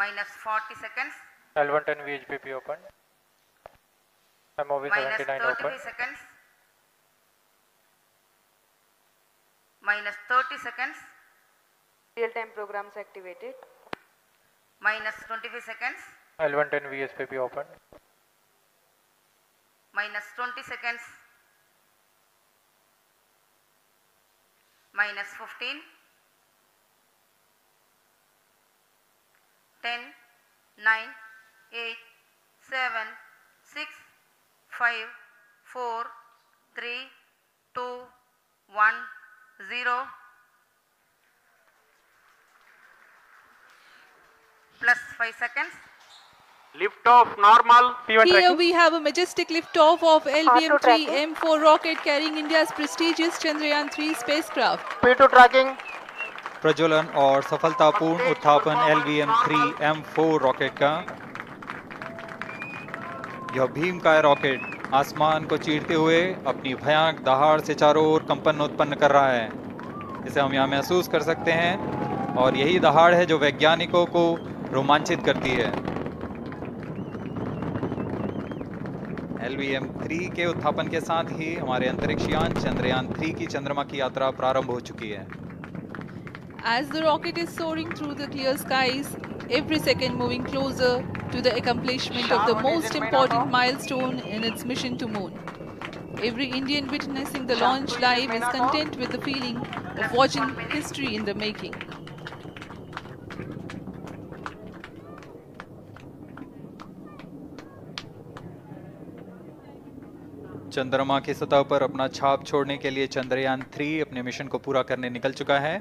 minus 40 seconds, L110 VHPP open. MOV minus 79 30 open. seconds, minus 30 seconds, Real-time programs activated. minus 25 seconds, L110 VSPP open. minus 20 seconds, minus 15, 10, 9, 8, 7, 6, 5, 4, 3, 2, 1, 0. Plus 5 seconds. Lift off normal. P1 Here tracking. we have a majestic lift off of LVM-3. M4 rocket carrying India's prestigious Chandrayaan-3 spacecraft. P2 tracking. प्रज्वलन और सफलतापूर्ण उत्थापन L V M three M four rocket का। यह भीमकाय rocket आसमान को चीरते हुए अपनी भयानक दहाड़ से चारों ओर कंपन उत्पन्न कर रहा है। इसे हम यहाँ महसूस कर सकते हैं और यही दहाड़ है जो वैज्ञानिकों को रोमांचित करती है। एल वी एम थ्री के उत्थापन के साथ ही हमारे अंतरिक्ष यान चंद्रयान थ्री की चंद्रमा की यात्रा प्रारंभ हो चुकी है। As the rocket is soaring through the clear skies, every second moving closer to the accomplishment of the most important milestone in its mission to moon. Every Indian witnessing the launch live is content with the feeling of watching history in the making. चंद्रमा की सतह पर अपना छाप छोड़ने के लिए Chandrayaan three अपने मिशन को पूरा करने निकल चुका है